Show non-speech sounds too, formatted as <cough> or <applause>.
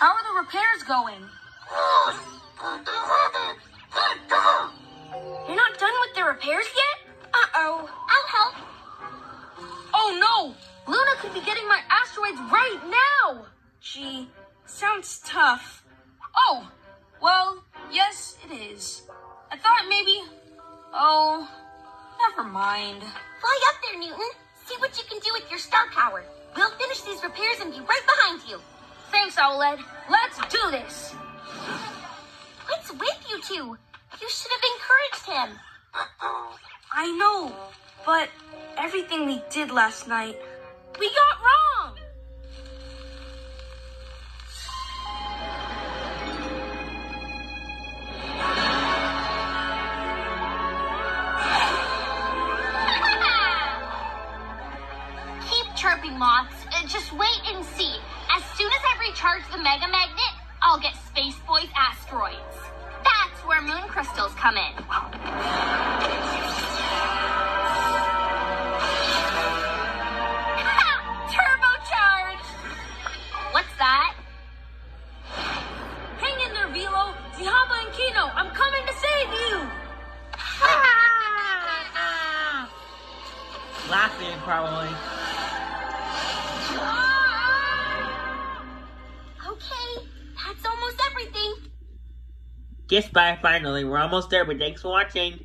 How are the repairs going? You're not done with the repairs yet? Uh-oh. I'll help. Oh no! Luna could be getting my asteroids right now! Gee, sounds tough. Oh, well, yes, it is. I thought maybe. Oh, never mind. Fly up there, Newton. See what you can do with your star power. We'll finish these repairs and be right behind you. Thanks, Owled. Let's do this! What's with you two? You should have encouraged him. I know, but everything we did last night, we got wrong! <laughs> Keep chirping, moths. Just wait and see. As soon as I recharge the Mega Magnet, I'll get Space Boy's asteroids. That's where moon crystals come in. Turbocharge! What's that? Hang in there, Velo! Zihama and Kino, I'm coming to save you! Laughing, probably. Okay, that's almost everything. Guess by finally, we're almost there, but thanks for watching.